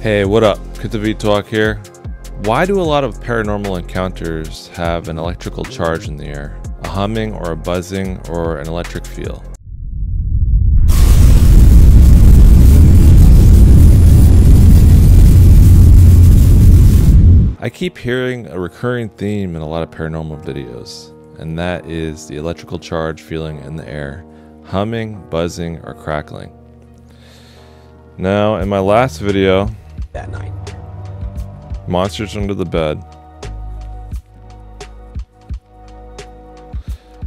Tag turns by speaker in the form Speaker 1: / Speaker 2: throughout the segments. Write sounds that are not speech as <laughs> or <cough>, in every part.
Speaker 1: Hey, what up? Qituvituaq here. Why do a lot of paranormal encounters have an electrical charge in the air? A humming or a buzzing or an electric feel? I keep hearing a recurring theme in a lot of paranormal videos, and that is the electrical charge feeling in the air, humming, buzzing, or crackling. Now, in my last video,
Speaker 2: that night.
Speaker 1: Monsters Under the Bed.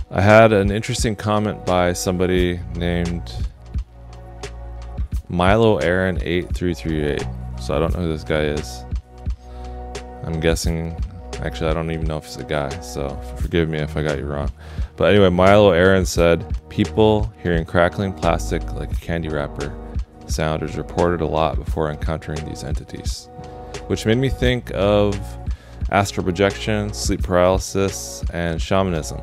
Speaker 1: I had an interesting comment by somebody named Milo Aaron 8338. So I don't know who this guy is. I'm guessing actually I don't even know if he's a guy, so forgive me if I got you wrong. But anyway, Milo Aaron said people hearing crackling plastic like a candy wrapper sound is reported a lot before encountering these entities, which made me think of astral projection, sleep paralysis, and shamanism.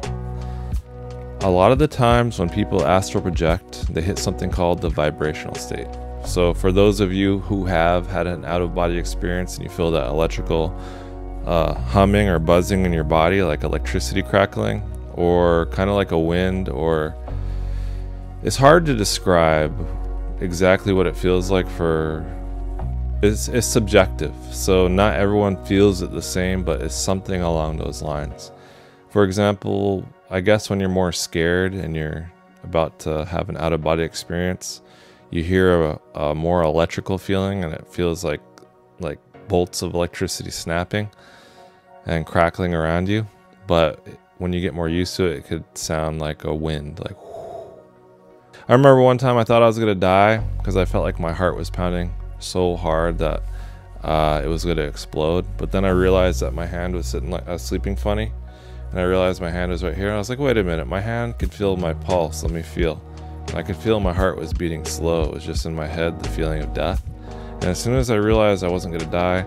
Speaker 1: A lot of the times when people astral project, they hit something called the vibrational state. So, for those of you who have had an out of body experience and you feel that electrical uh, humming or buzzing in your body, like electricity crackling, or kind of like a wind, or it's hard to describe exactly what it feels like for it's, it's subjective. So not everyone feels it the same but it's something along those lines. For example i guess when you're more scared and you're about to have an out-of-body experience you hear a, a more electrical feeling and it feels like like bolts of electricity snapping and crackling around you. But when you get more used to it it could sound like a wind like I remember one time I thought I was gonna die because I felt like my heart was pounding so hard that uh, it was gonna explode. But then I realized that my hand was sitting like I was sleeping funny, and I realized my hand was right here. And I was like, wait a minute, my hand could feel my pulse. Let me feel. And I could feel my heart was beating slow. It was just in my head, the feeling of death. And as soon as I realized I wasn't gonna die,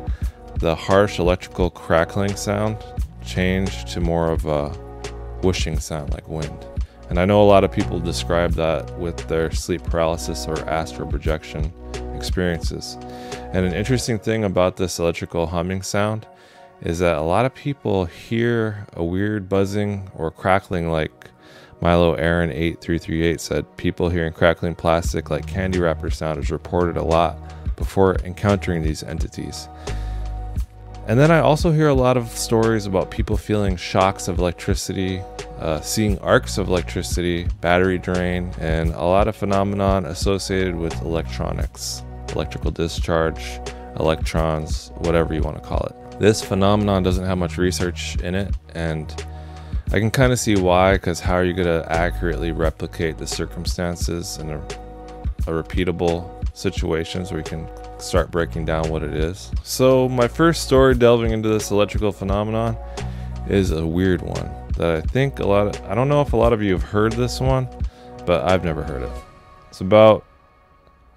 Speaker 1: the harsh electrical crackling sound changed to more of a whooshing sound like wind. And I know a lot of people describe that with their sleep paralysis or astral projection experiences. And an interesting thing about this electrical humming sound is that a lot of people hear a weird buzzing or crackling like Milo Aaron 8338 said people hearing crackling plastic like candy wrapper sound is reported a lot before encountering these entities. And then I also hear a lot of stories about people feeling shocks of electricity uh, seeing arcs of electricity, battery drain, and a lot of phenomenon associated with electronics, electrical discharge, electrons, whatever you want to call it. This phenomenon doesn't have much research in it, and I can kind of see why, because how are you going to accurately replicate the circumstances in a, a repeatable situations where you can start breaking down what it is. So my first story delving into this electrical phenomenon is a weird one that I think a lot of, I don't know if a lot of you have heard this one, but I've never heard it. It's about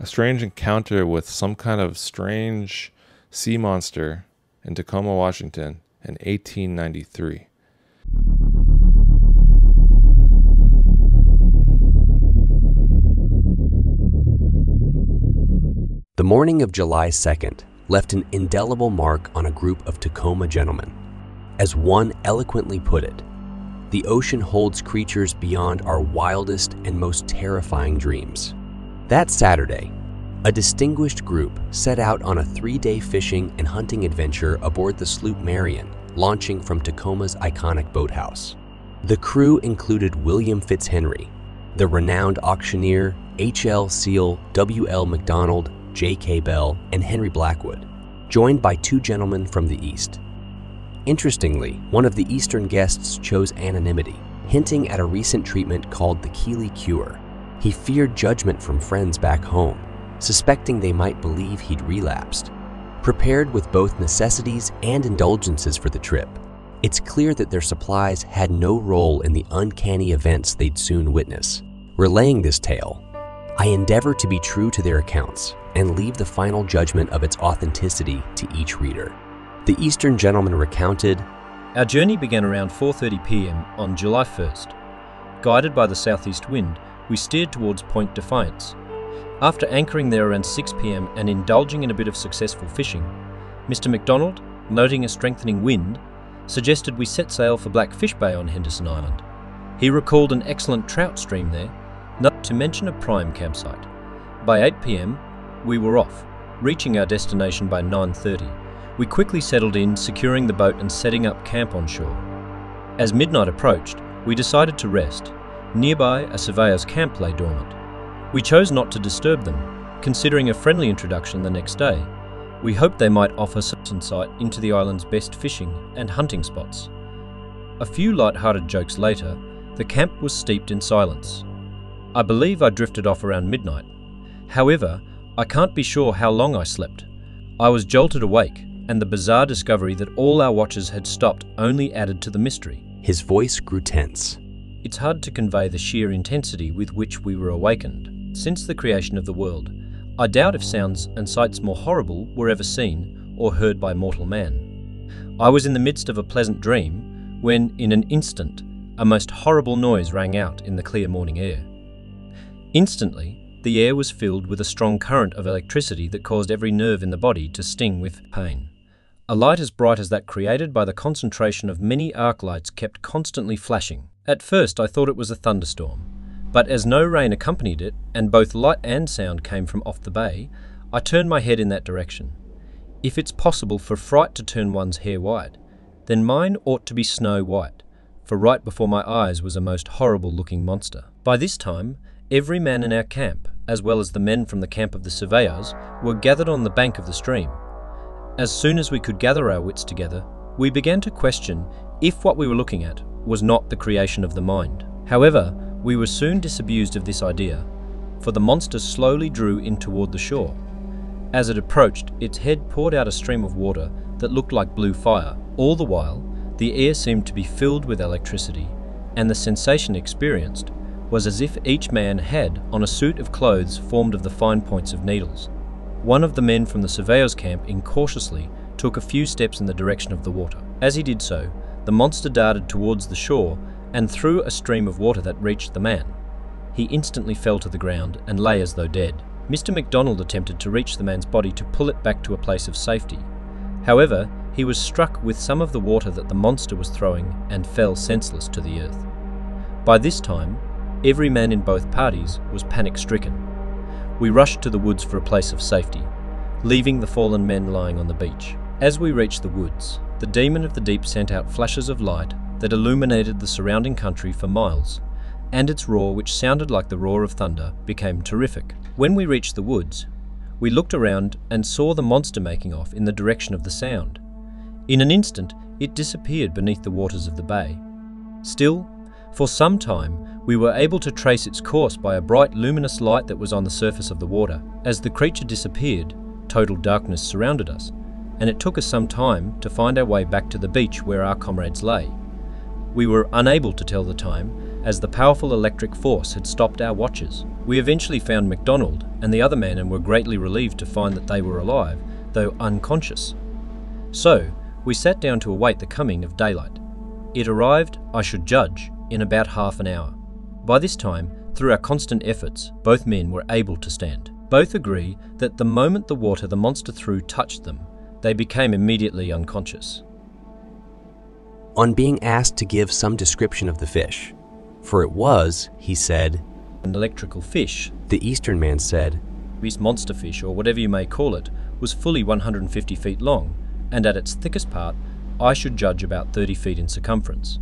Speaker 1: a strange encounter with some kind of strange sea monster in Tacoma, Washington in 1893.
Speaker 2: The morning of July 2nd left an indelible mark on a group of Tacoma gentlemen. As one eloquently put it, the ocean holds creatures beyond our wildest and most terrifying dreams. That Saturday, a distinguished group set out on a three-day fishing and hunting adventure aboard the sloop Marion, launching from Tacoma's iconic boathouse. The crew included William Fitzhenry, the renowned auctioneer, H.L. Seal, W.L. McDonald, J.K. Bell, and Henry Blackwood, joined by two gentlemen from the East, Interestingly, one of the Eastern guests chose anonymity, hinting at a recent treatment called the Keeley Cure. He feared judgment from friends back home, suspecting they might believe he'd relapsed. Prepared with both necessities and indulgences for the trip, it's clear that their supplies had no role in the uncanny events they'd soon witness. Relaying this tale, I endeavor to be true to their accounts and leave the final judgment of its authenticity to each reader. The Eastern gentleman recounted,
Speaker 3: Our journey began around 4:30 p.m. on July 1st. Guided by the southeast wind, we steered towards Point Defiance. After anchoring there around 6pm and indulging in a bit of successful fishing, Mr McDonald, noting a strengthening wind, suggested we set sail for Blackfish Bay on Henderson Island. He recalled an excellent trout stream there, not to mention a prime campsite. By 8pm, we were off, reaching our destination by 9.30. We quickly settled in, securing the boat and setting up camp on shore. As midnight approached, we decided to rest. Nearby, a surveyor's camp lay dormant. We chose not to disturb them, considering a friendly introduction the next day. We hoped they might offer some insight into the island's best fishing and hunting spots. A few light-hearted jokes later, the camp was steeped in silence. I believe I drifted off around midnight. However, I can't be sure how long I slept. I was jolted awake, and the bizarre discovery that all our watches had stopped only added to the mystery.
Speaker 2: His voice grew tense.
Speaker 3: It's hard to convey the sheer intensity with which we were awakened. Since the creation of the world, I doubt if sounds and sights more horrible were ever seen or heard by mortal man. I was in the midst of a pleasant dream when, in an instant, a most horrible noise rang out in the clear morning air. Instantly, the air was filled with a strong current of electricity that caused every nerve in the body to sting with pain. A light as bright as that created by the concentration of many arc lights kept constantly flashing. At first I thought it was a thunderstorm, but as no rain accompanied it, and both light and sound came from off the bay, I turned my head in that direction. If it's possible for fright to turn one's hair white, then mine ought to be snow white, for right before my eyes was a most horrible looking monster. By this time, every man in our camp, as well as the men from the camp of the surveyors, were gathered on the bank of the stream. As soon as we could gather our wits together, we began to question if what we were looking at was not the creation of the mind. However, we were soon disabused of this idea, for the monster slowly drew in toward the shore. As it approached, its head poured out a stream of water that looked like blue fire. All the while, the air seemed to be filled with electricity, and the sensation experienced was as if each man had on a suit of clothes formed of the fine points of needles. One of the men from the surveyor's camp incautiously took a few steps in the direction of the water. As he did so, the monster darted towards the shore and threw a stream of water that reached the man. He instantly fell to the ground and lay as though dead. Mr. McDonald attempted to reach the man's body to pull it back to a place of safety. However, he was struck with some of the water that the monster was throwing and fell senseless to the earth. By this time, Every man in both parties was panic stricken. We rushed to the woods for a place of safety, leaving the fallen men lying on the beach. As we reached the woods, the demon of the deep sent out flashes of light that illuminated the surrounding country for miles, and its roar, which sounded like the roar of thunder, became terrific. When we reached the woods, we looked around and saw the monster making off in the direction of the sound. In an instant, it disappeared beneath the waters of the bay. Still, for some time, we were able to trace its course by a bright luminous light that was on the surface of the water. As the creature disappeared, total darkness surrounded us, and it took us some time to find our way back to the beach where our comrades lay. We were unable to tell the time, as the powerful electric force had stopped our watches. We eventually found McDonald and the other man and were greatly relieved to find that they were alive, though unconscious. So, we sat down to await the coming of daylight. It arrived, I should judge, in about half an hour. By this time, through our constant efforts, both men were able to stand. Both agree that the moment the water the monster threw touched them, they became immediately unconscious.
Speaker 2: On being asked to give some description of the fish, for it was, he said,
Speaker 3: An electrical fish,
Speaker 2: the Eastern man said,
Speaker 3: this monster fish, or whatever you may call it, was fully 150 feet long, and at its thickest part, I should judge about 30 feet in circumference.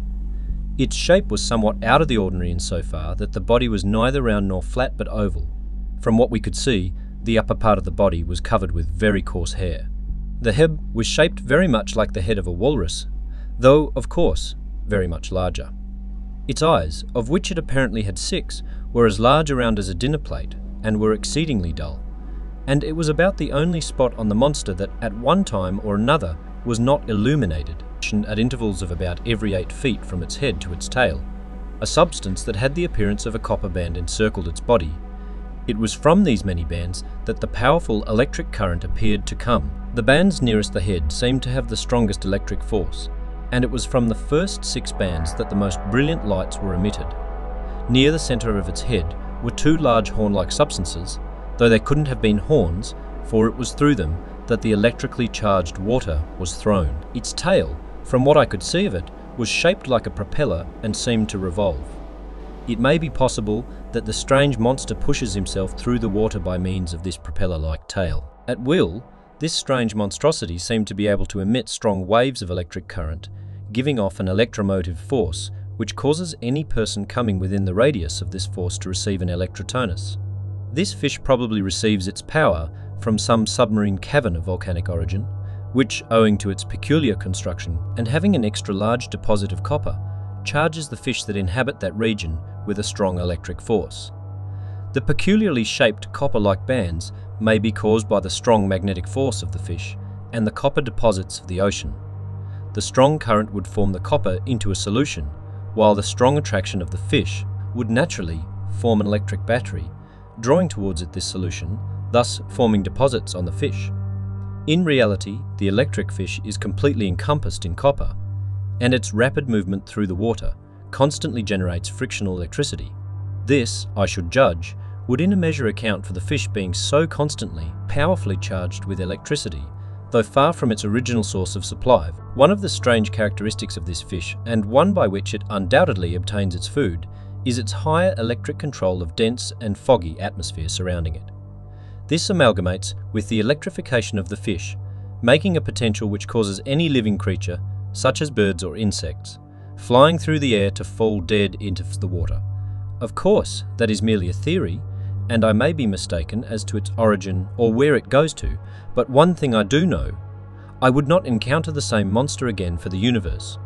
Speaker 3: Its shape was somewhat out of the ordinary insofar that the body was neither round nor flat but oval. From what we could see, the upper part of the body was covered with very coarse hair. The head was shaped very much like the head of a walrus, though, of course, very much larger. Its eyes, of which it apparently had six, were as large around as a dinner plate and were exceedingly dull, and it was about the only spot on the monster that at one time or another was not illuminated at intervals of about every 8 feet from its head to its tail, a substance that had the appearance of a copper band encircled its body. It was from these many bands that the powerful electric current appeared to come. The bands nearest the head seemed to have the strongest electric force, and it was from the first six bands that the most brilliant lights were emitted. Near the centre of its head were two large horn-like substances though they couldn't have been horns, for it was through them that the electrically charged water was thrown. Its tail, from what I could see of it, was shaped like a propeller and seemed to revolve. It may be possible that the strange monster pushes himself through the water by means of this propeller like tail. At will, this strange monstrosity seemed to be able to emit strong waves of electric current, giving off an electromotive force which causes any person coming within the radius of this force to receive an electrotonus. This fish probably receives its power from some submarine cavern of volcanic origin, which, owing to its peculiar construction and having an extra large deposit of copper, charges the fish that inhabit that region with a strong electric force. The peculiarly shaped copper-like bands may be caused by the strong magnetic force of the fish and the copper deposits of the ocean. The strong current would form the copper into a solution, while the strong attraction of the fish would naturally form an electric battery, drawing towards it this solution, thus forming deposits on the fish. In reality, the electric fish is completely encompassed in copper, and its rapid movement through the water constantly generates frictional electricity. This, I should judge, would in a measure account for the fish being so constantly, powerfully charged with electricity, though far from its original source of supply. One of the strange characteristics of this fish, and one by which it undoubtedly obtains its food, is its higher electric control of dense and foggy atmosphere surrounding it. This amalgamates with the electrification of the fish, making a potential which causes any living creature, such as birds or insects, flying through the air to fall dead into the water. Of course, that is merely a theory, and I may be mistaken as to its origin or where it goes to, but one thing I do know I would not encounter the same monster again for the universe.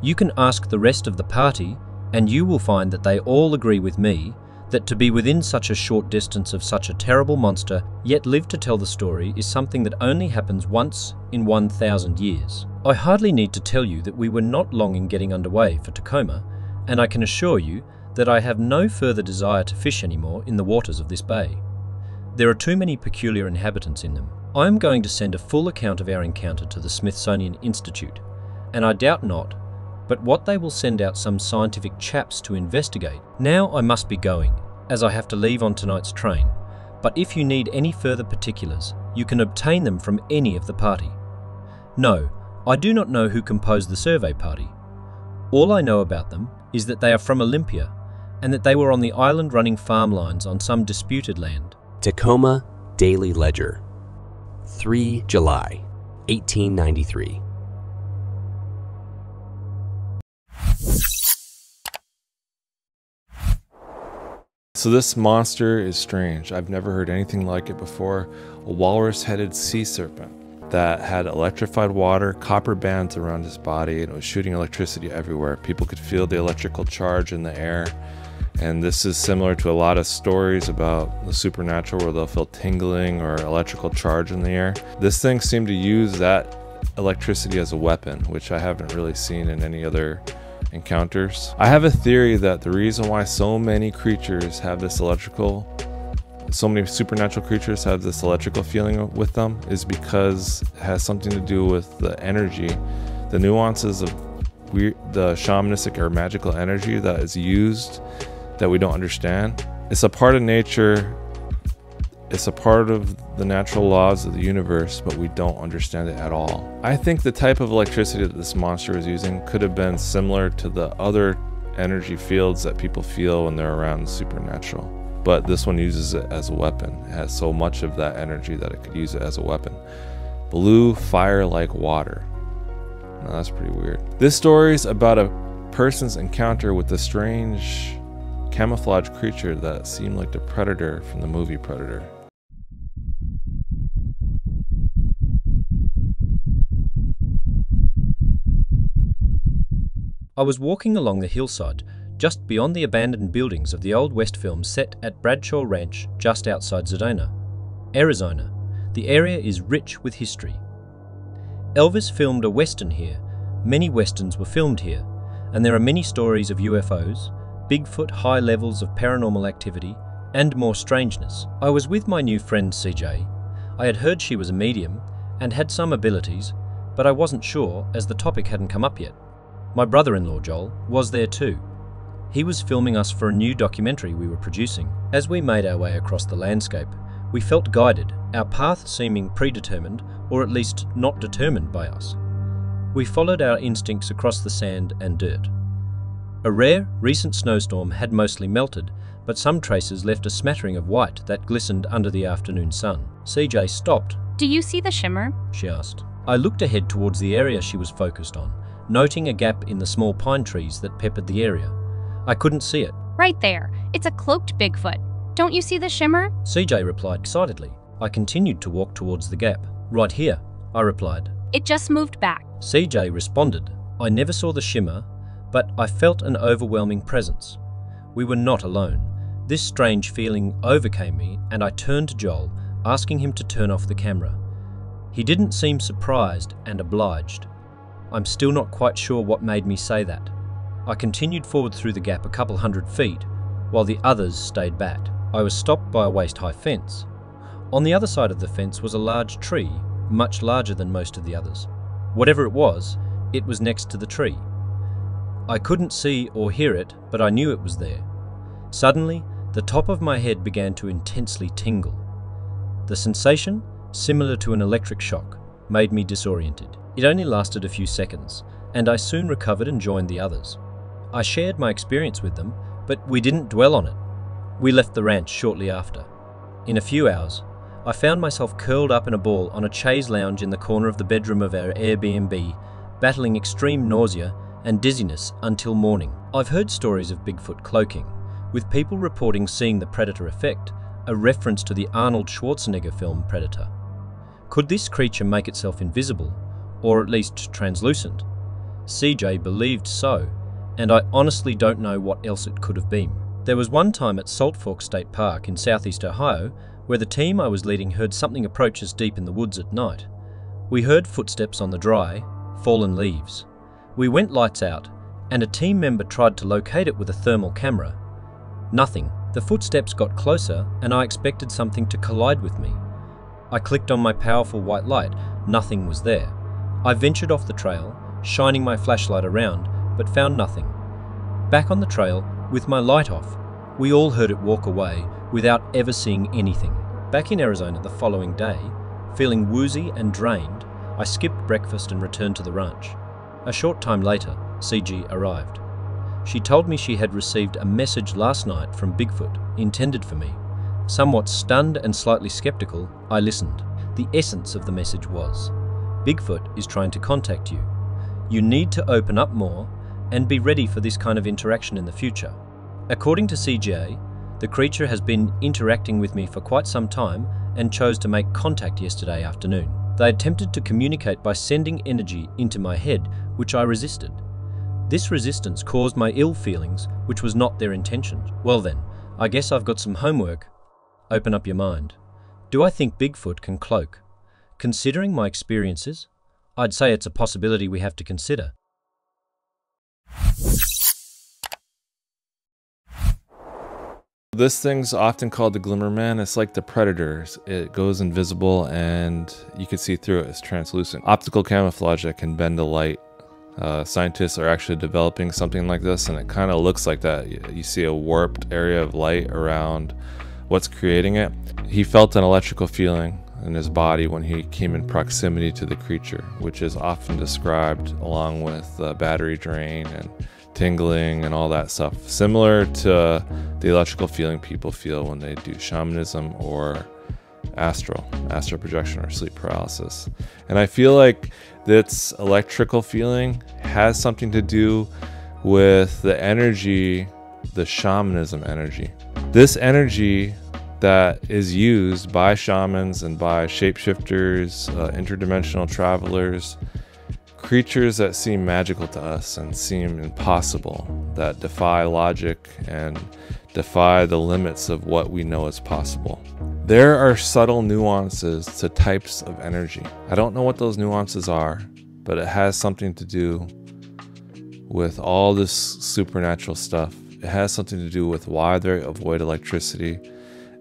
Speaker 3: You can ask the rest of the party, and you will find that they all agree with me that to be within such a short distance of such a terrible monster, yet live to tell the story, is something that only happens once in 1,000 years. I hardly need to tell you that we were not long in getting underway for Tacoma, and I can assure you that I have no further desire to fish anymore in the waters of this bay. There are too many peculiar inhabitants in them. I am going to send a full account of our encounter to the Smithsonian Institute, and I doubt not but what they will send out some scientific chaps to investigate. Now I must be going, as I have to leave on tonight's train, but if you need any further particulars, you can obtain them from any of the party. No, I do not know who composed the survey party. All I know about them is that they are from Olympia and that they were on the island running farm lines on some disputed land.
Speaker 2: Tacoma Daily Ledger, 3 July 1893.
Speaker 1: So this monster is strange. I've never heard anything like it before. A walrus-headed sea serpent that had electrified water, copper bands around his body, and it was shooting electricity everywhere. People could feel the electrical charge in the air. And this is similar to a lot of stories about the supernatural where they'll feel tingling or electrical charge in the air. This thing seemed to use that electricity as a weapon, which I haven't really seen in any other encounters. I have a theory that the reason why so many creatures have this electrical, so many supernatural creatures have this electrical feeling with them is because it has something to do with the energy, the nuances of weird, the shamanistic or magical energy that is used that we don't understand. It's a part of nature it's a part of the natural laws of the universe, but we don't understand it at all. I think the type of electricity that this monster was using could have been similar to the other energy fields that people feel when they're around the supernatural. But this one uses it as a weapon. It has so much of that energy that it could use it as a weapon. Blue fire like water. Now that's pretty weird. This story is about a person's encounter with a strange camouflage creature that seemed like the predator from the movie Predator.
Speaker 3: I was walking along the hillside, just beyond the abandoned buildings of the old West film set at Bradshaw Ranch just outside Sedona, Arizona. The area is rich with history. Elvis filmed a western here. Many westerns were filmed here, and there are many stories of UFOs, Bigfoot high levels of paranormal activity, and more strangeness. I was with my new friend CJ. I had heard she was a medium and had some abilities, but I wasn't sure as the topic hadn't come up yet. My brother in law, Joel, was there too. He was filming us for a new documentary we were producing. As we made our way across the landscape, We felt guided, our path seeming predetermined, or at least not determined by us. We followed our instincts across the sand and dirt. A rare, recent snowstorm had mostly melted, but some traces left a smattering of white that glistened under the afternoon sun. CJ stopped.
Speaker 4: Do you see the shimmer?
Speaker 3: She asked. I looked ahead towards the area she was focused on, noting a gap in the small pine trees that peppered the area. I couldn't see it.
Speaker 4: Right there. It's a cloaked Bigfoot. Don't you see the shimmer?
Speaker 3: CJ replied excitedly. I continued to walk towards the gap. Right here, I replied.
Speaker 4: It just moved back.
Speaker 3: CJ responded. I never saw the shimmer, but I felt an overwhelming presence. We were not alone. This strange feeling overcame me, and I turned to Joel, asking him to turn off the camera. He didn't seem surprised and obliged. I'm still not quite sure what made me say that. I continued forward through the gap a couple hundred feet, while the others stayed back. I was stopped by a waist high fence. On the other side of the fence was a large tree, much larger than most of the others. Whatever it was, it was next to the tree. I couldn't see or hear it, but I knew it was there. Suddenly, the top of my head began to intensely tingle. The sensation, similar to an electric shock, made me disoriented. It only lasted a few seconds, and I soon recovered and joined the others. I shared my experience with them, but we didn't dwell on it. We left the ranch shortly after. In a few hours, I found myself curled up in a ball on a chaise lounge in the corner of the bedroom of our Airbnb, battling extreme nausea and dizziness until morning. I've heard stories of Bigfoot cloaking, with people reporting seeing the predator effect, a reference to the Arnold Schwarzenegger film Predator. Could this creature make itself invisible, or at least translucent? CJ believed so, and I honestly don't know what else it could have been. There was one time at Salt Fork State Park in southeast Ohio where the team I was leading heard something approach us deep in the woods at night. We heard footsteps on the dry, fallen leaves. We went lights out, and a team member tried to locate it with a thermal camera. Nothing. The footsteps got closer, and I expected something to collide with me. I clicked on my powerful white light. Nothing was there. I ventured off the trail, shining my flashlight around, but found nothing. Back on the trail, with my light off, we all heard it walk away without ever seeing anything. Back in Arizona the following day, feeling woozy and drained, I skipped breakfast and returned to the ranch. A short time later, CJ arrived. She told me she had received a message last night from Bigfoot intended for me. Somewhat stunned and slightly skeptical, I listened. The essence of the message was Bigfoot is trying to contact you. You need to open up more and be ready for this kind of interaction in the future. According to CJ, the creature has been interacting with me for quite some time and chose to make contact yesterday afternoon. They attempted to communicate by sending energy into my head, which I resisted. This resistance caused my ill feelings, which was not their intention. Well then, I guess I've got some homework. Open up your mind. Do I think Bigfoot can cloak? Considering my experiences, I'd say it's a possibility we have to consider.
Speaker 1: This thing's often called the Glimmer Man. It's like the Predators. It goes invisible and you can see through it. It's translucent. Optical camouflage that can bend the light. Uh, scientists are actually developing something like this and it kind of looks like that. You, you see a warped area of light around what's creating it. He felt an electrical feeling in his body when he came in proximity to the creature, which is often described along with battery drain and tingling and all that stuff. Similar to the electrical feeling people feel when they do shamanism or astral, astral projection or sleep paralysis. And I feel like this electrical feeling has something to do with the energy, the shamanism energy. This energy that is used by shamans and by shapeshifters, uh, interdimensional travelers, creatures that seem magical to us and seem impossible, that defy logic and defy the limits of what we know is possible. There are subtle nuances to types of energy. I don't know what those nuances are, but it has something to do with all this supernatural stuff. It has something to do with why they avoid electricity.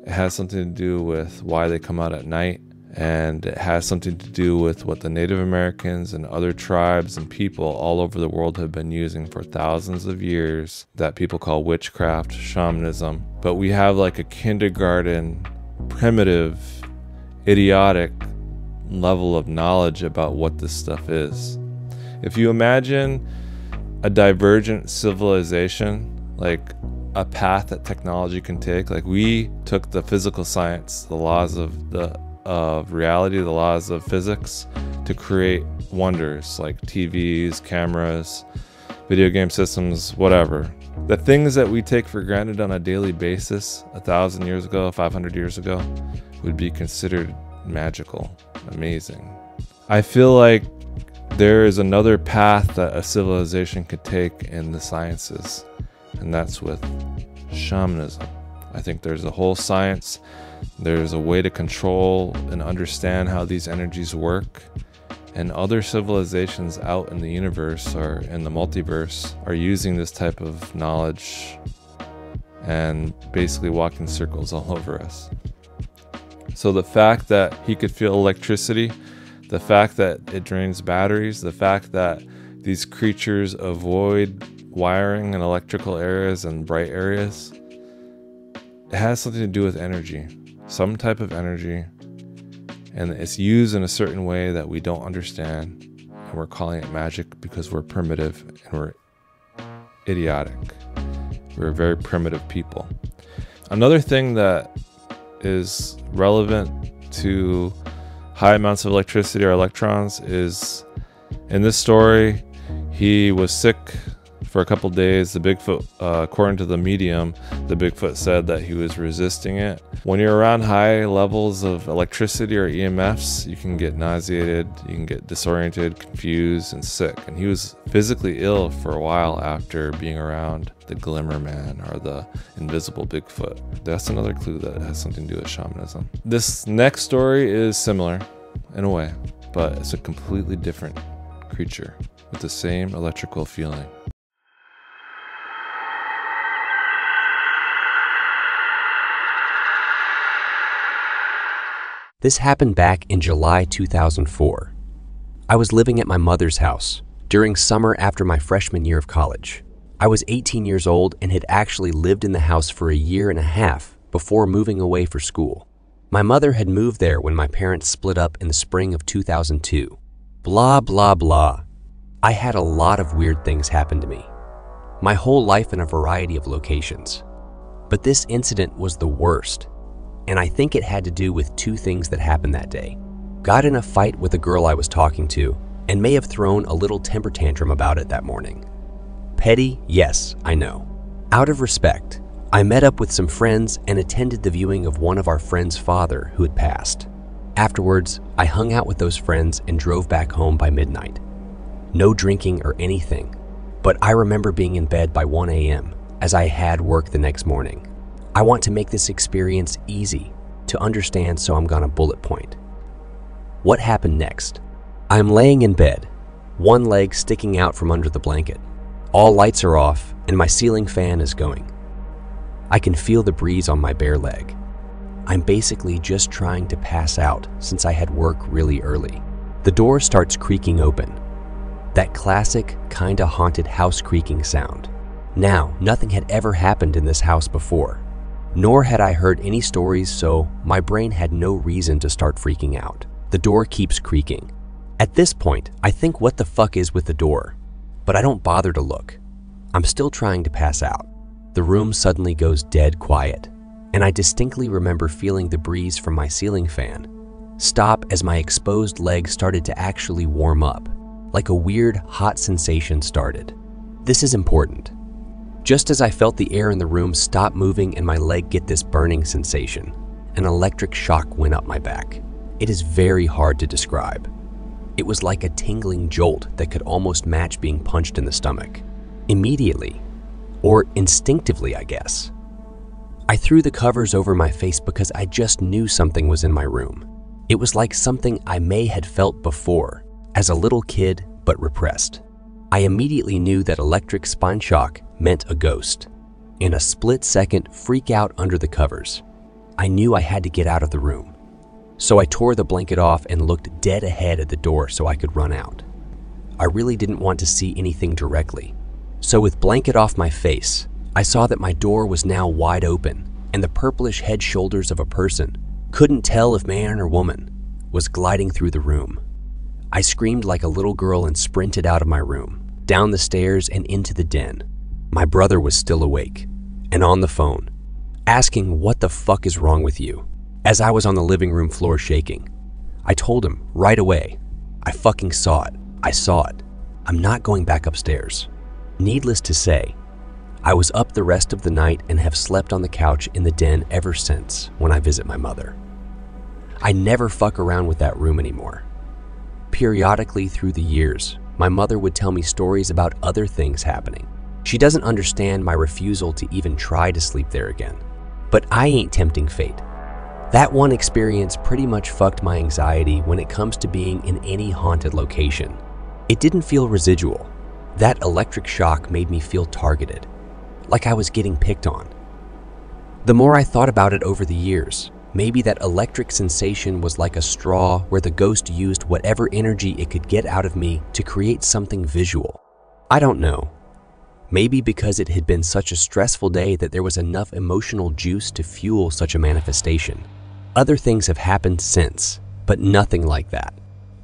Speaker 1: It has something to do with why they come out at night and it has something to do with what the Native Americans and other tribes and people all over the world have been using for thousands of years that people call witchcraft, shamanism. But we have like a kindergarten primitive, idiotic level of knowledge about what this stuff is. If you imagine a divergent civilization, like a path that technology can take, like we took the physical science, the laws of the of reality, the laws of physics, to create wonders like TVs, cameras, video game systems, whatever. The things that we take for granted on a daily basis, a thousand years ago, 500 years ago, would be considered magical, amazing. I feel like there is another path that a civilization could take in the sciences, and that's with shamanism. I think there's a whole science, there's a way to control and understand how these energies work. And other civilizations out in the universe or in the multiverse are using this type of knowledge and basically walking circles all <laughs> over us. So the fact that he could feel electricity, the fact that it drains batteries, the fact that these creatures avoid wiring and electrical areas and bright areas, it has something to do with energy, some type of energy, and it's used in a certain way that we don't understand, and we're calling it magic because we're primitive and we're idiotic. We're very primitive people. Another thing that is relevant to high amounts of electricity or electrons is in this story, he was sick for a couple days. The Bigfoot, uh, according to the medium, the Bigfoot said that he was resisting it. When you're around high levels of electricity or EMFs, you can get nauseated, you can get disoriented, confused, and sick. And he was physically ill for a while after being around the Glimmer Man or the invisible Bigfoot. That's another clue that has something to do with shamanism. This next story is similar in a way, but it's a completely different creature with the same electrical feeling.
Speaker 2: This happened back in July 2004. I was living at my mother's house during summer after my freshman year of college. I was 18 years old and had actually lived in the house for a year and a half before moving away for school. My mother had moved there when my parents split up in the spring of 2002. Blah, blah, blah. I had a lot of weird things happen to me. My whole life in a variety of locations. But this incident was the worst and I think it had to do with two things that happened that day. Got in a fight with a girl I was talking to, and may have thrown a little temper tantrum about it that morning. Petty, yes, I know. Out of respect, I met up with some friends and attended the viewing of one of our friend's father who had passed. Afterwards, I hung out with those friends and drove back home by midnight. No drinking or anything, but I remember being in bed by 1 a.m. as I had work the next morning. I want to make this experience easy to understand, so I'm gonna bullet point. What happened next? I'm laying in bed, one leg sticking out from under the blanket. All lights are off, and my ceiling fan is going. I can feel the breeze on my bare leg. I'm basically just trying to pass out since I had work really early. The door starts creaking open. That classic, kinda haunted house creaking sound. Now, nothing had ever happened in this house before, nor had I heard any stories, so my brain had no reason to start freaking out. The door keeps creaking. At this point, I think what the fuck is with the door, but I don't bother to look. I'm still trying to pass out. The room suddenly goes dead quiet, and I distinctly remember feeling the breeze from my ceiling fan stop as my exposed leg started to actually warm up, like a weird hot sensation started. This is important. Just as I felt the air in the room stop moving and my leg get this burning sensation, an electric shock went up my back. It is very hard to describe. It was like a tingling jolt that could almost match being punched in the stomach. Immediately, or instinctively, I guess. I threw the covers over my face because I just knew something was in my room. It was like something I may had felt before, as a little kid, but repressed. I immediately knew that electric spine shock meant a ghost. In a split second, freak out under the covers. I knew I had to get out of the room. So I tore the blanket off and looked dead ahead at the door so I could run out. I really didn't want to see anything directly. So with blanket off my face, I saw that my door was now wide open and the purplish head shoulders of a person Couldn't tell if man or woman was gliding through the room. I screamed like a little girl and sprinted out of my room, down the stairs and into the den. My brother was still awake and on the phone, asking what the fuck is wrong with you. As I was on the living room floor shaking, I told him right away, I fucking saw it. I saw it. I'm not going back upstairs. Needless to say, I was up the rest of the night and have slept on the couch in the den ever since when I visit my mother. I never fuck around with that room anymore. Periodically through the years, my mother would tell me stories about other things happening. She doesn't understand my refusal to even try to sleep there again. But I ain't tempting fate. That one experience pretty much fucked my anxiety when it comes to being in any haunted location. It didn't feel residual. That electric shock made me feel targeted, like I was getting picked on. The more I thought about it over the years, maybe that electric sensation was like a straw where the ghost used whatever energy it could get out of me to create something visual. I don't know. Maybe because it had been such a stressful day that there was enough emotional juice to fuel such a manifestation. Other things have happened since, but nothing like that.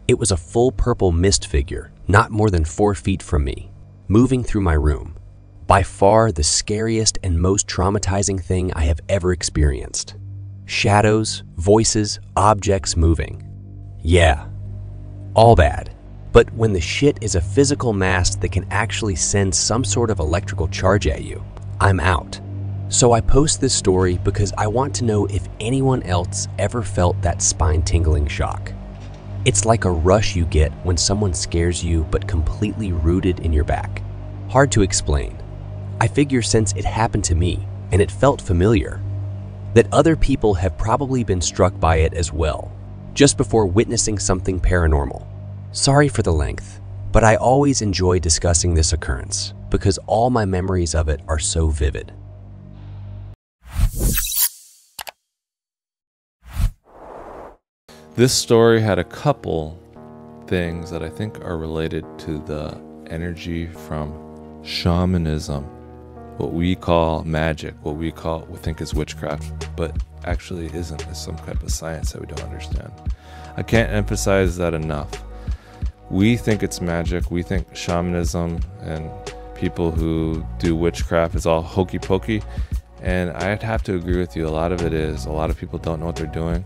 Speaker 2: It was a full purple mist figure, not more than four feet from me, moving through my room. By far the scariest and most traumatizing thing I have ever experienced. Shadows, voices, objects moving. Yeah, all bad. But when the shit is a physical mass that can actually send some sort of electrical charge at you, I'm out. So I post this story because I want to know if anyone else ever felt that spine tingling shock. It's like a rush you get when someone scares you but completely rooted in your back. Hard to explain. I figure since it happened to me and it felt familiar, that other people have probably been struck by it as well, just before witnessing something paranormal. Sorry for the length, but I always enjoy discussing this occurrence because all my memories of it are so vivid.
Speaker 1: This story had a couple things that I think are related to the energy from shamanism, what we call magic, what we call we think is witchcraft, but actually isn't. It's some type of science that we don't understand. I can't emphasize that enough. We think it's magic. We think shamanism and people who do witchcraft is all hokey pokey. And I'd have to agree with you. A lot of it is. A lot of people don't know what they're doing.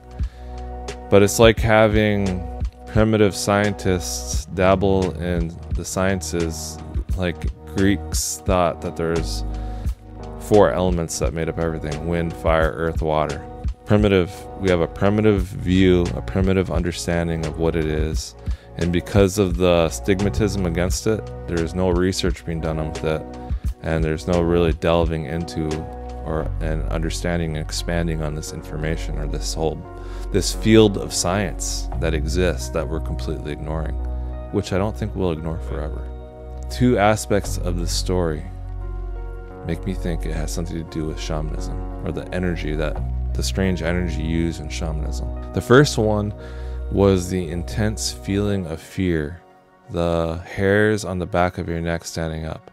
Speaker 1: But it's like having primitive scientists dabble in the sciences. Like Greeks thought that there's four elements that made up everything wind, fire, earth, water. Primitive, we have a primitive view, a primitive understanding of what it is. And because of the stigmatism against it, there's no research being done with it. And there's no really delving into or and understanding and expanding on this information or this whole this field of science that exists that we're completely ignoring, which I don't think we'll ignore forever. Two aspects of the story make me think it has something to do with shamanism or the energy that the strange energy used in shamanism. The first one was the intense feeling of fear, the hairs on the back of your neck standing up.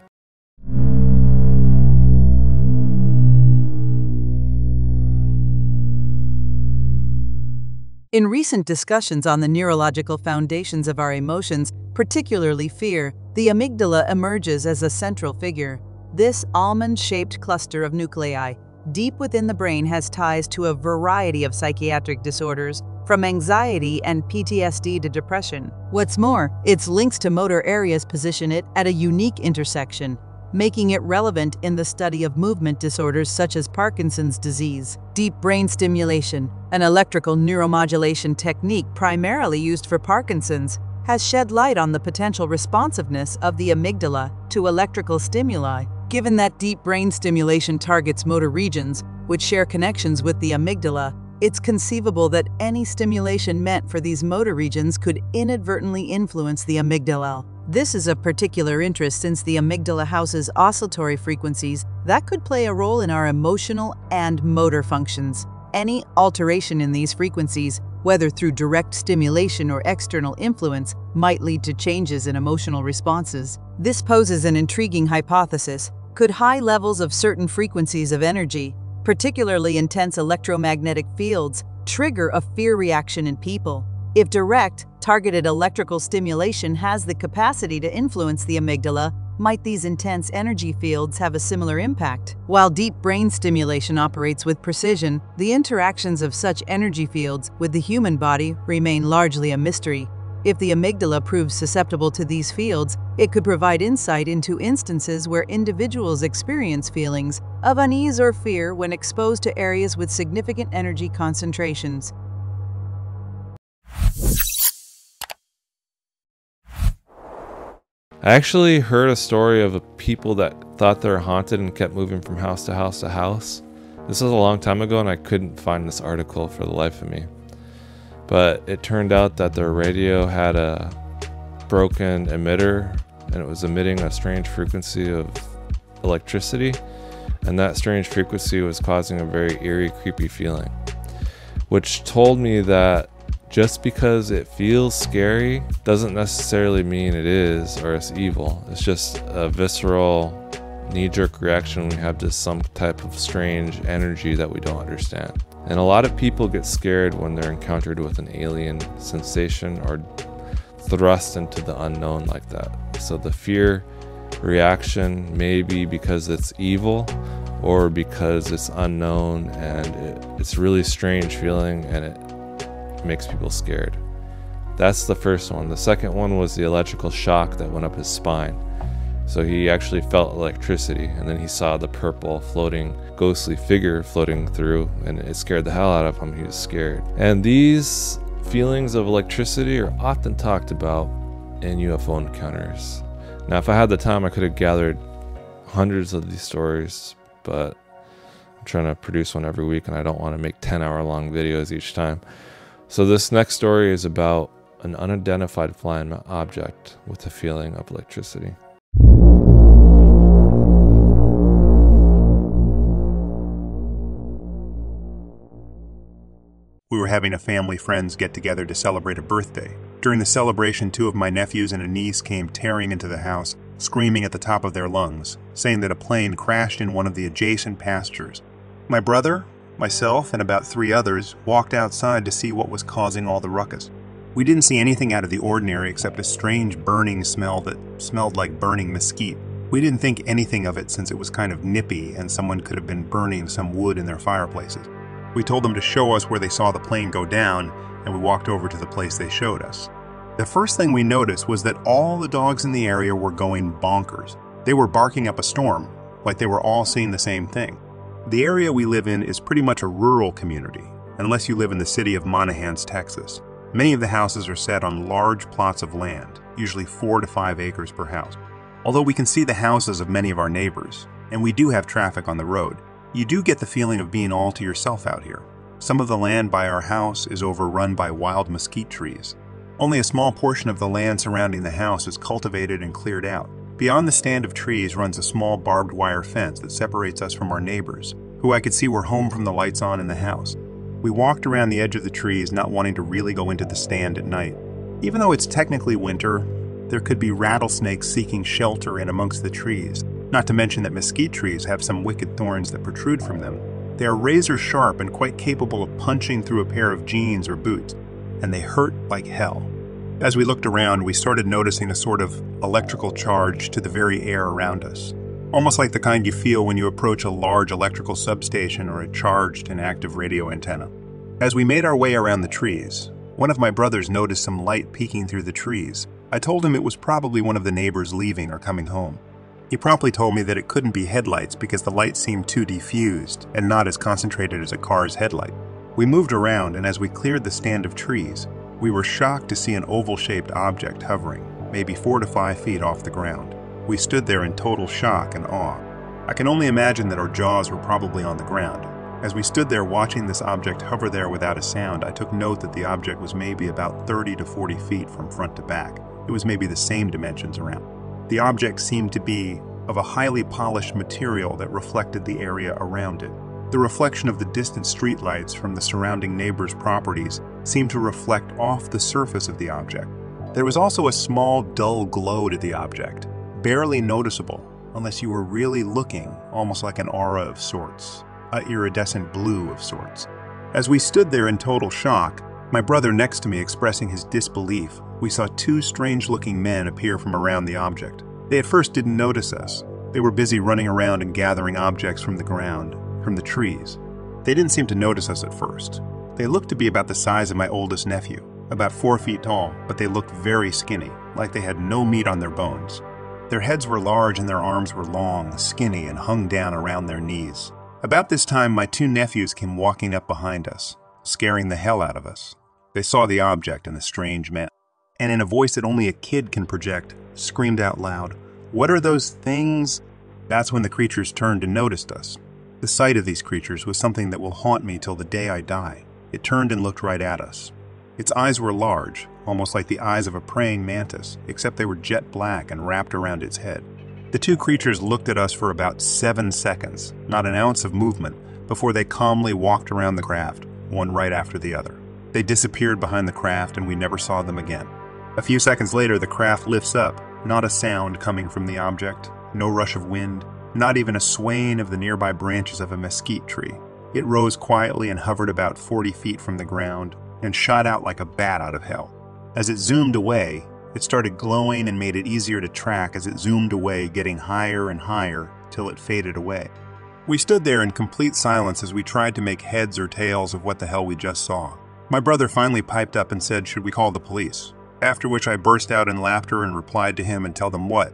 Speaker 5: In recent discussions on the neurological foundations of our emotions, particularly fear, the amygdala emerges as a central figure. This almond-shaped cluster of nuclei, deep within the brain has ties to a variety of psychiatric disorders, from anxiety and PTSD to depression. What's more, its links to motor areas position it at a unique intersection, making it relevant in the study of movement disorders such as Parkinson's disease. Deep brain stimulation, an electrical neuromodulation technique primarily used for Parkinson's, has shed light on the potential responsiveness of the amygdala to electrical stimuli. Given that deep brain stimulation targets motor regions, which share connections with the amygdala, it's conceivable that any stimulation meant for these motor regions could inadvertently influence the amygdala. This is of particular interest since the amygdala houses oscillatory frequencies that could play a role in our emotional and motor functions. Any alteration in these frequencies, whether through direct stimulation or external influence, might lead to changes in emotional responses. This poses an intriguing hypothesis. Could high levels of certain frequencies of energy, particularly intense electromagnetic fields, trigger a fear reaction in people. If direct, targeted electrical stimulation has the capacity to influence the amygdala, might these intense energy fields have a similar impact? While deep brain stimulation operates with precision, the interactions of such energy fields with the human body remain largely a mystery. If the amygdala proves susceptible to these fields, it could provide insight into instances where individuals experience feelings of unease or fear when exposed to areas with significant energy concentrations.
Speaker 1: I actually heard a story of a people that thought they were haunted and kept moving from house to house to house. This was a long time ago, and I couldn't find this article for the life of me. But it turned out that their radio had a broken emitter, and it was emitting a strange frequency of electricity, and that strange frequency was causing a very eerie, creepy feeling, which told me that just because it feels scary doesn't necessarily mean it is or it's evil. It's just a visceral knee jerk reaction we have to some type of strange energy that we don't understand. And a lot of people get scared when they're encountered with an alien sensation or thrust into the unknown like that. So the fear reaction may be because it's evil or because it's unknown and it, it's really strange feeling and it makes people scared. That's the first one. The second one was the electrical shock that went up his spine. So he actually felt electricity, and then he saw the purple floating, ghostly figure floating through, and it scared the hell out of him. He was scared. And these feelings of electricity are often talked about in UFO encounters. Now, if I had the time, I could have gathered hundreds of these stories, but I'm trying to produce one every week, and I don't want to make 10 hour long videos each time. So, this next story is about an unidentified flying object with a feeling of electricity.
Speaker 6: Were having a family friends get together to celebrate a birthday. During the celebration, two of my nephews and a niece came tearing into the house, screaming at the top of their lungs, saying that a plane crashed in one of the adjacent pastures. My brother, myself, and about three others walked outside to see what was causing all the ruckus. We didn't see anything out of the ordinary except a strange burning smell that smelled like burning mesquite. We didn't think anything of it since it was kind of nippy and someone could have been burning some wood in their fireplaces. We told them to show us where they saw the plane go down, and we walked over to the place they showed us. The first thing we noticed was that all the dogs in the area were going bonkers. They were barking up a storm, like they were all seeing the same thing. The area we live in is pretty much a rural community, unless you live in the city of Monahans, Texas. Many of the houses are set on large plots of land, usually four to five acres per house. Although we can see the houses of many of our neighbors, and we do have traffic on the road, you do get the feeling of being all to yourself out here. Some of the land by our house is overrun by wild mesquite trees. Only a small portion of the land surrounding the house is cultivated and cleared out. Beyond the stand of trees runs a small barbed wire fence that separates us from our neighbors, who I could see were home from the lights on in the house. We walked around the edge of the trees, not wanting to really go into the stand at night. Even though it's technically winter, there could be rattlesnakes seeking shelter in amongst the trees, not to mention that mesquite trees have some wicked thorns that protrude from them. They are razor sharp and quite capable of punching through a pair of jeans or boots, and they hurt like hell. As we looked around, we started noticing a sort of electrical charge to the very air around us, almost like the kind you feel when you approach a large electrical substation or a charged and active radio antenna. As we made our way around the trees, one of my brothers noticed some light peeking through the trees. I told him it was probably one of the neighbors leaving or coming home. He promptly told me that it couldn't be headlights because the light seemed too diffused and not as concentrated as a car's headlight. We moved around, and as we cleared the stand of trees, we were shocked to see an oval shaped object hovering, maybe four to five feet off the ground. We stood there in total shock and awe. I can only imagine that our jaws were probably on the ground. As we stood there watching this object hover there without a sound, I took note that the object was maybe about 30 to 40 feet from front to back. It was maybe the same dimensions around. The object seemed to be of a highly polished material that reflected the area around it. The reflection of the distant streetlights from the surrounding neighbors' properties seemed to reflect off the surface of the object. There was also a small, dull glow to the object, barely noticeable unless you were really looking, almost like an aura of sorts, a iridescent blue of sorts. As we stood there in total shock, my brother next to me expressing his disbelief, we saw two strange looking men appear from around the object. They at first didn't notice us. They were busy running around and gathering objects from the ground, from the trees. They didn't seem to notice us at first. They looked to be about the size of my oldest nephew, about four feet tall, but they looked very skinny, like they had no meat on their bones. Their heads were large and their arms were long, skinny, and hung down around their knees. About this time, my two nephews came walking up behind us, scaring the hell out of us. They saw the object and the strange men, and in a voice that only a kid can project, screamed out loud, What are those things? That's when the creatures turned and noticed us. The sight of these creatures was something that will haunt me till the day I die. It turned and looked right at us. Its eyes were large, almost like the eyes of a praying mantis, except they were jet black and wrapped around its head. The two creatures looked at us for about seven seconds, not an ounce of movement, before they calmly walked around the craft, one right after the other. They disappeared behind the craft and we never saw them again. A few seconds later, the craft lifts up, not a sound coming from the object, no rush of wind, not even a swaying of the nearby branches of a mesquite tree. It rose quietly and hovered about 40 feet from the ground and shot out like a bat out of hell. As it zoomed away, it started glowing and made it easier to track as it zoomed away, getting higher and higher till it faded away. We stood there in complete silence as we tried to make heads or tails of what the hell we just saw. My brother finally piped up and said, Should we call the police? After which I burst out in laughter and replied to him and tell them what.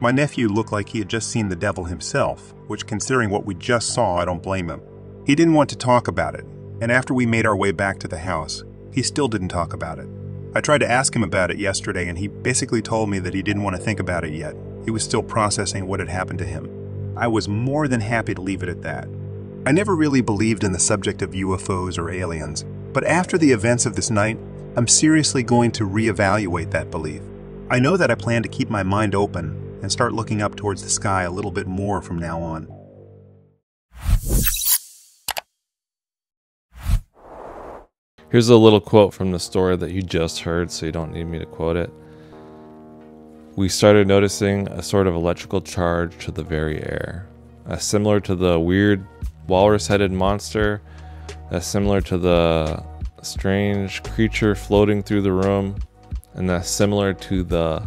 Speaker 6: My nephew looked like he had just seen the devil himself, which, considering what we just saw, I don't blame him. He didn't want to talk about it, and after we made our way back to the house, he still didn't talk about it. I tried to ask him about it yesterday, and he basically told me that he didn't want to think about it yet. He was still processing what had happened to him. I was more than happy to leave it at that. I never really believed in the subject of UFOs or aliens, but after the events of this night, I'm seriously going to reevaluate that belief. I know that I plan to keep my mind open and start looking up towards the sky a little bit more from now on.
Speaker 1: Here's a little quote from the story that you just heard, so you don't need me to quote it. We started noticing a sort of electrical charge to the very air, as similar to the weird walrus headed monster, as similar to the strange creature floating through the room, and that's similar to the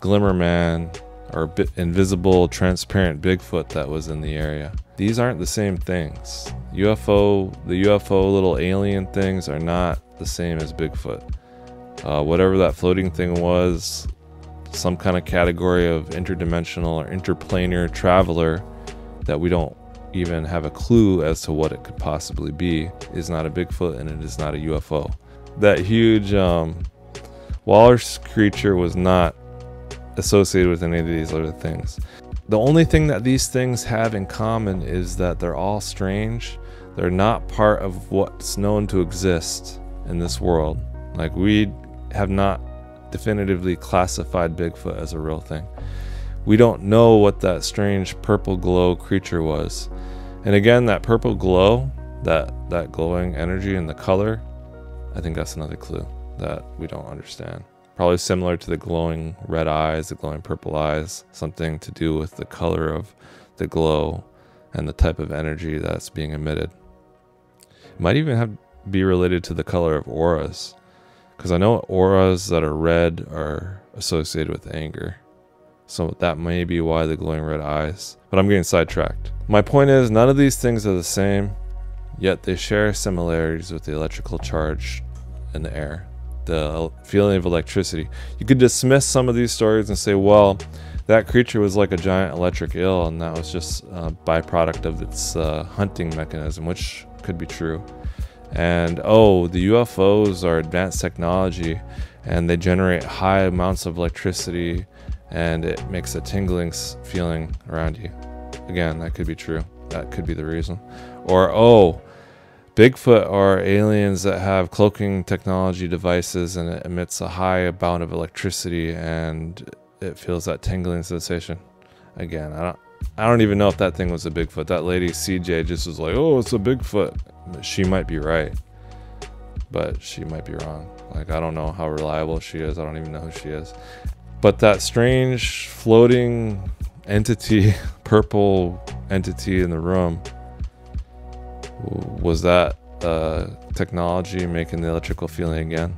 Speaker 1: glimmer man or invisible transparent Bigfoot that was in the area. These aren't the same things. UFO, the UFO little alien things are not the same as Bigfoot. Uh, whatever that floating thing was, some kind of category of interdimensional or interplanar traveler that we don't even have a clue as to what it could possibly be, is not a Bigfoot and it is not a UFO. That huge um, walrus creature was not associated with any of these other things. The only thing that these things have in common is that they're all strange. They're not part of what's known to exist in this world. Like, we have not definitively classified Bigfoot as a real thing. We don't know what that strange purple glow creature was. And again, that purple glow, that, that glowing energy and the color, I think that's another clue that we don't understand. Probably similar to the glowing red eyes, the glowing purple eyes, something to do with the color of the glow and the type of energy that's being emitted. It might even have be related to the color of auras, because I know auras that are red are associated with anger. So that may be why the glowing red eyes. But I'm getting sidetracked. My point is, none of these things are the same, yet they share similarities with the electrical charge in the air the feeling of electricity. You could dismiss some of these stories and say, well, that creature was like a giant electric eel, and that was just a byproduct of its uh, hunting mechanism, which could be true. And oh, the UFOs are advanced technology and they generate high amounts of electricity and it makes a tingling feeling around you. Again, that could be true. That could be the reason. Or oh, Bigfoot are aliens that have cloaking technology devices and it emits a high amount of electricity and it feels that tingling sensation. Again, I don't I don't even know if that thing was a Bigfoot. That lady CJ just was like, "Oh, it's a Bigfoot." She might be right. But she might be wrong. Like I don't know how reliable she is. I don't even know who she is. But that strange floating entity, <laughs> purple entity in the room was that uh, technology making the electrical feeling again.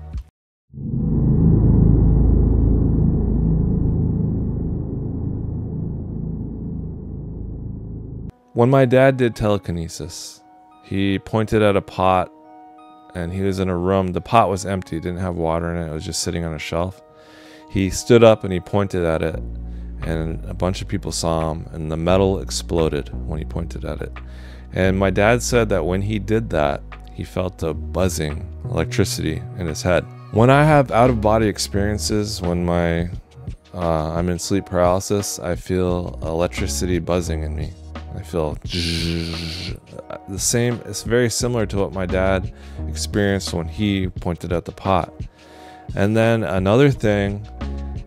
Speaker 1: When my dad did telekinesis, he pointed at a pot and he was in a room. The pot was empty, didn't have water in it, it was just sitting on a shelf. He stood up and he pointed at it, and a bunch of people saw him, and the metal exploded when he pointed at it. And my dad said that when he did that, he felt a buzzing electricity in his head. When I have out of body experiences, when my uh, I'm in sleep paralysis, I feel electricity buzzing in me. I feel the same. It's very similar to what my dad experienced when he pointed at the pot. And then another thing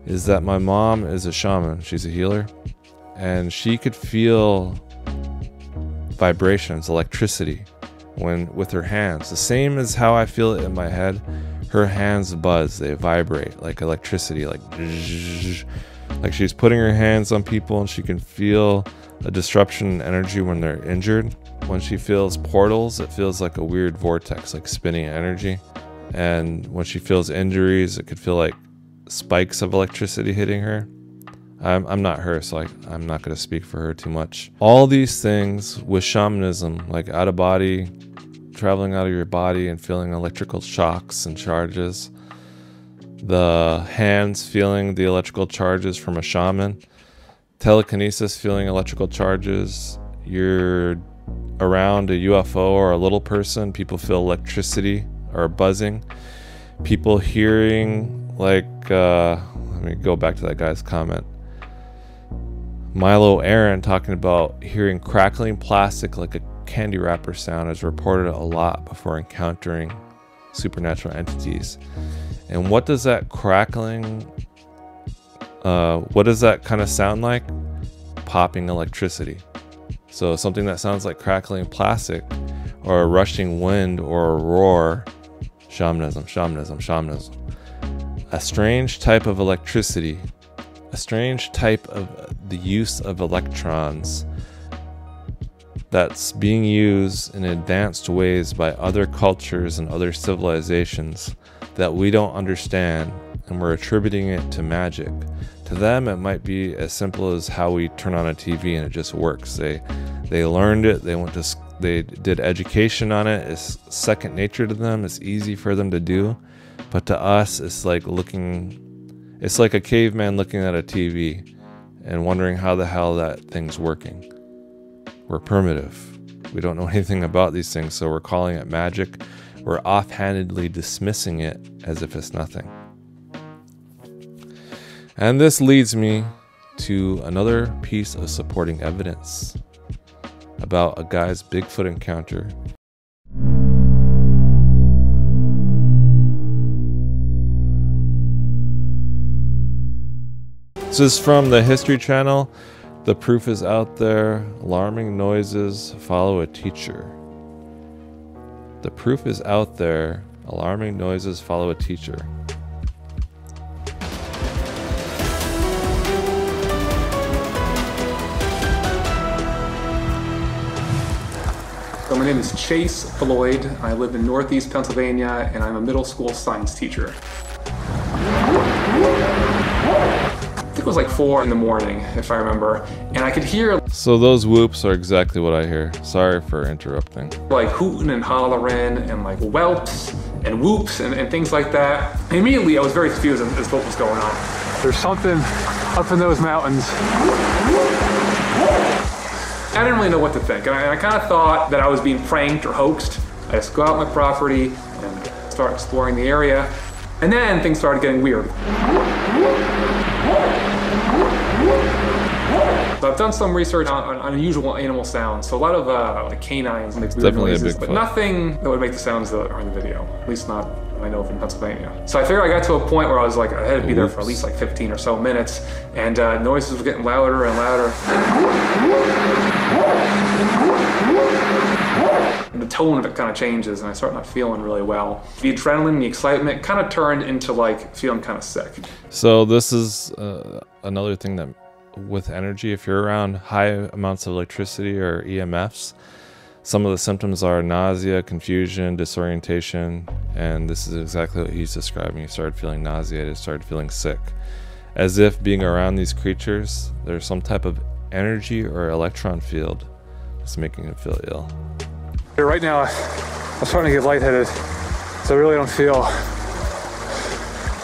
Speaker 1: is that my mom is a shaman. She's a healer, and she could feel vibrations, electricity, when with her hands. The same as how I feel it in my head. Her hands buzz. They vibrate like electricity, like like she's putting her hands on people, and she can feel a disruption in energy when they're injured. When she feels portals, it feels like a weird vortex, like spinning energy. And when she feels injuries, it could feel like spikes of electricity hitting her. I'm, I'm not her, so I, I'm not going to speak for her too much. All these things with shamanism, like out of body, traveling out of your body and feeling electrical shocks and charges, the hands feeling the electrical charges from a shaman, telekinesis, feeling electrical charges. You're around a UFO or a little person, people feel electricity or buzzing. People hearing, like, uh, let me go back to that guy's comment. Milo Aaron talking about hearing crackling plastic like a candy wrapper sound is reported a lot before encountering supernatural entities. And what does that crackling uh, what does that kind of sound like? Popping electricity. So something that sounds like crackling plastic or a rushing wind or a roar. Shamanism, shamanism, shamanism. A strange type of electricity, a strange type of the use of electrons that's being used in advanced ways by other cultures and other civilizations that we don't understand and we're attributing it to magic. To them, it might be as simple as how we turn on a TV and it just works. They they learned it. They went to they did education on it. It's second nature to them. It's easy for them to do, but to us, it's like looking. It's like a caveman looking at a TV and wondering how the hell that thing's working. We're primitive. We don't know <laughs> anything about these things, so we're calling it magic. We're offhandedly dismissing it as if it's nothing. And this leads me to another piece of supporting evidence about a guy's Bigfoot encounter. This is from the History Channel. The proof is out there. Alarming noises follow a teacher. The proof is out there. Alarming noises follow a teacher.
Speaker 7: My name is Chase Floyd. I live in Northeast Pennsylvania and I'm a middle school science teacher. I think it was like four in the morning, if I remember, and I could hear.
Speaker 1: So those whoops are exactly what I hear. Sorry for interrupting.
Speaker 7: Like hooting and hollering and like whelps and whoops and, and things like that. And immediately I was very confused as, as what was going on. There's something up in those mountains. I didn't really know what to think, and I, I kind of thought that I was being pranked or hoaxed. I just go out my property and start exploring the area, and then things started getting weird. So I've done some research on, on unusual animal sounds, so a lot of uh, like canines make weird
Speaker 1: Definitely a
Speaker 7: noises, but nothing that would make the sounds that are in the video, at least not I know from Pennsylvania. So I figured I got to a point where I was like, I had to be there for at least like 15 or so minutes, and uh, noises were getting louder and louder. And the tone of it kind of changes, and I start not feeling really well. The adrenaline, the excitement kind of turned into like feeling kind of sick.
Speaker 1: So this is uh, another thing that with energy, if you're around high amounts of electricity or EMFs, Some of the symptoms are nausea, confusion, disorientation, and this is exactly what he's describing. He started feeling nauseated, started feeling sick. As if being around these creatures, there's some type of energy or electron field that's making him feel ill.
Speaker 7: Right now, I'm starting to get lightheaded, so I really don't feel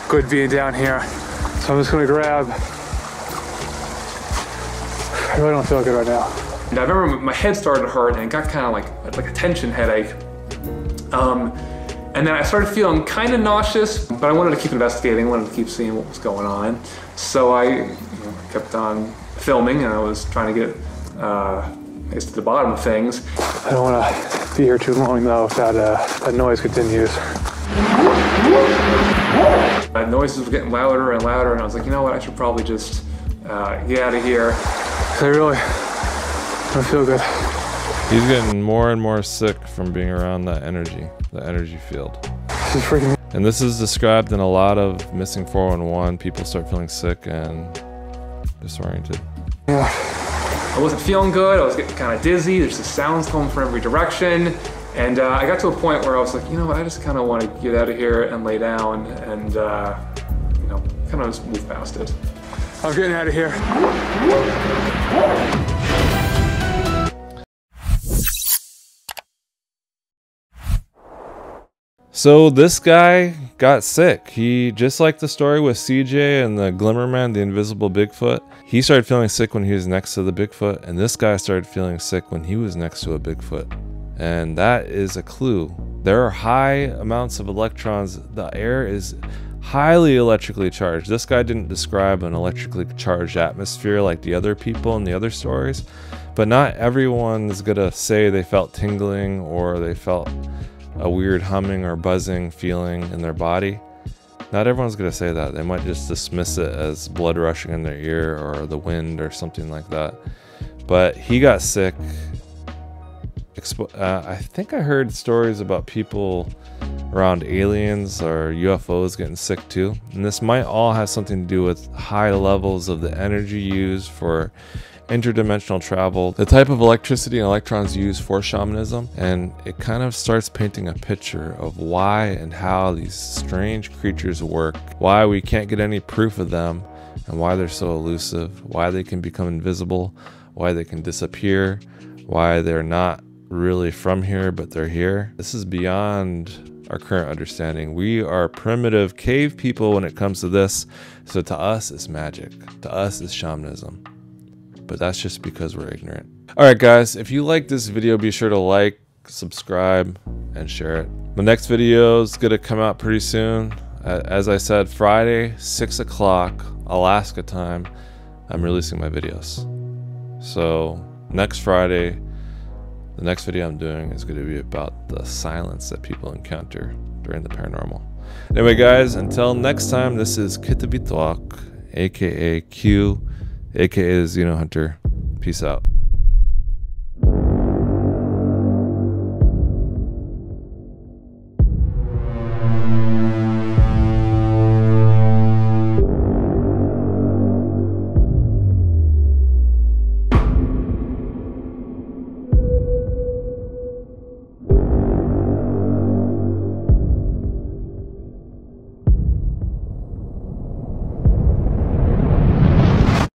Speaker 7: good being down here. So I'm just gonna grab. I really don't feel good right now. And I remember my head started to hurt and it got kind of like like a tension headache. Um, and then I started feeling kind of nauseous, but I wanted to keep investigating, wanted to keep seeing what was going on. So I you know, kept on filming and I was trying to get uh, to the bottom of things. I don't want to be here too long though if that, uh, that noise continues. The noises were getting louder and louder and I was like, you know what, I should probably just uh, get out of here. I really don't feel good.
Speaker 1: He's getting more and more sick from being around that energy, the energy field.
Speaker 7: This is freaking.
Speaker 1: And this is described in a lot of missing 411. People start feeling sick and disoriented.
Speaker 7: Yeah. I wasn't feeling good. I was getting kind of dizzy. There's the sounds coming from every direction. And uh, I got to a point where I was like, you know what, I just kind of want to get out of here and lay down and, uh, you know, kind of just move past it. I'm getting out of here.
Speaker 1: So this guy got sick. He just like the story with CJ and the Glimmerman, the invisible Bigfoot. He started feeling sick when he was next to the Bigfoot, and this guy started feeling sick when he was next to a Bigfoot. And that is a clue. There are high amounts of electrons. The air is highly electrically charged. This guy didn't describe an electrically charged atmosphere like the other people in the other stories, but not everyone is gonna say they felt tingling or they felt a weird humming or buzzing feeling in their body. Not everyone's going to say that. They might just dismiss it as blood rushing in their ear or the wind or something like that. But he got sick. Expo- uh, I think I heard stories about people around aliens or UFOs getting sick too. And this might all have something to do with high levels of the energy used for interdimensional travel, the type of electricity and electrons used for shamanism, and it kind of starts painting a picture of why and how these strange creatures work, why we can't get any proof of them, and why they're so elusive, why they can become invisible, why they can disappear, why they're not really from here, but they're here. This is beyond our current understanding. We are primitive cave people when it comes to this, so to us, it's magic. To us, it's shamanism but that's just because we're ignorant. All right, guys, if you like this video, be sure to like, subscribe, and share it. The next video is going to come out pretty soon. As I said, Friday, 6 o'clock, Alaska time, I'm releasing my videos. So, next Friday, the next video I'm doing is going to be about the silence that people encounter during the paranormal. Anyway, guys, until next time, this is Qituvituaq, aka Q aka XenoHunter. Peace out.